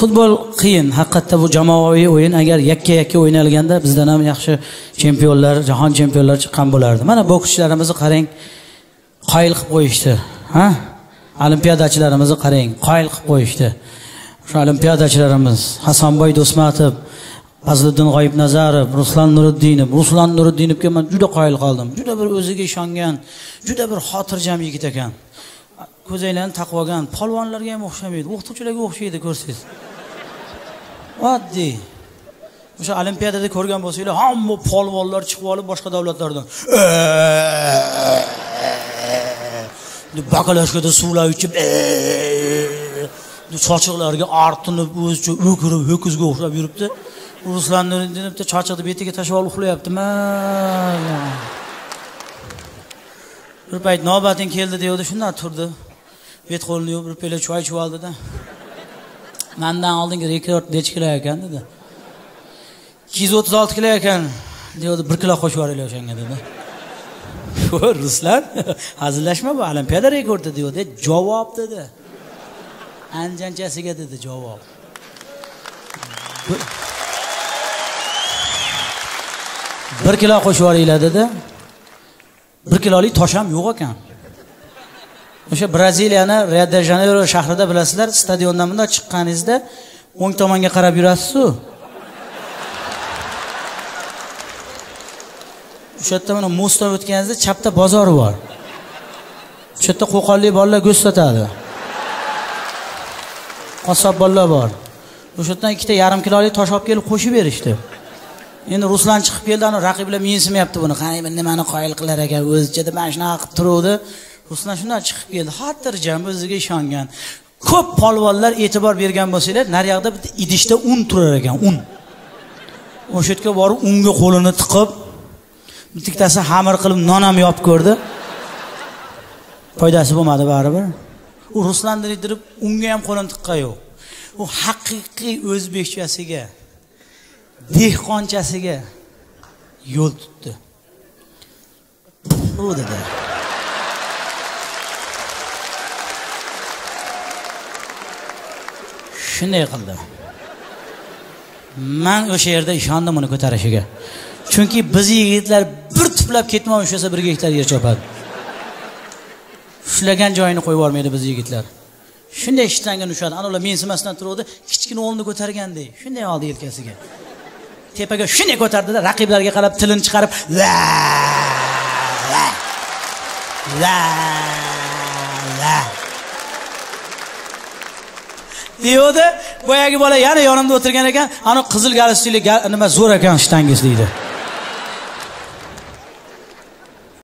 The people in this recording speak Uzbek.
futbol qiyin. Haqiqatda bu jamoaviy o'yin agar yakka yakka o'ynalganda bizdan ham yaxshi chempionlar jahon chempionlari chiqqan bo'lardi. Mana bokschilarimizni qarang. Qoyil qilib qo'yishdi ha? Olimpiadachilarimizni qarang. Qoyil qilib qo'yishdi. O'sha olimpiadachilarimiz hasanboy do'smatov fazliddin g'oyibnazarov ruslan nuriddinov. Ruslan nuriddinovga man juda qoyil qoldim. Juda bir o'ziga ishongan juda bir xotirjam yigit ekan. Ko'zoylarni taqib olgan polvonlarga ham o'xshamaydi. O'qituvchilarga o'xshaydi ko'rsangiz. Oddiy. O'sha olimpiadada ko'rgan bo'lsanglar hamma polvonlar chiqib olib boshqa davlatlardan deb bakalashkada suvlar ichib sochiqlariga artinib o'zicha o'kirib ho'kizga o'xshab yuribdi. Ruslan chochiqni betiga tashlab olib uxlayapti. Bir payt navbating keldi devdi shundan turdi. Bet qo'lini yuvib bir piyola choy ichib oldida. Mandan oldingi rekord nechi kilo ekan dedi. Ikki yuz o'ttiz olti kilo ekan. Devdi bir kilo qo'shib yuboringlar o'shanga dedi. Ruslan hazillashma bu olimpiada rekordi devdi javob dedi. Anjanchasiga dedi javob. Bir kilo qo'shib yuboringlar dedi. Bir kilolik tosh ham yo'q ekan. O'sha braziliyani rio de janeyro shahrida bilasizlar stadiondan bundoq chiqqaningizda o'ng tomonga qarab yurasizu o'sha yerda mana mostdan o'tganingizda chapda bozor bor. O'sha yerda qo'qonlik bolalar go'sht sotadi. Qassob bolalar bor. O'sha yerdan ikkita yarim kilolik tosh olib kelib qo'shib berishdi. Endi ruslan chiqib keldi ani raqiblar mensimayapti buni. Qani nimani qoyil qilar ekan o'zicha deb mana shunaqa qilib turuvdi. Ruslan shundan chiqib keldi. Xotirjam o'ziga ishongan. Ko'p polvonlar e'tibor bergan bo'lsanglar naryoqda bitta idishda un turar ekan un. O'sha yerga borib unga qo'lini tiqib bittasi xamir qilib non ham yopib ko'rdi. Foydasi bo'lmadi baribir. U ruslantirib unga ham qo'lini tiqqan yo'q. U haqiqiy o'zbekchasiga dehqonchasiga yo'l tutdi. U dedi. Shunday qildi man o'sha yerda ishondim uni ko'tarishiga. Chunki biz yigitlar bir tuplab ketmon ushlasa bir gektar yer chopadi. Ushlagan joyini qo'yib yubormaydi biz yigitlar. Shunday ishlangan ushadi ana ular mensimasdan turuvdi kichkina o'g'lini ko'targandek. Shunday oldi yelkasiga. Tepaga shunday ko'tardida raqiblarga qarab tilini chiqarib la la la la deyavdi boyagi bola yana yonimda o'tirgan ekan. Ani qizil galstukli nima zo'r ekan shtangiz deydi.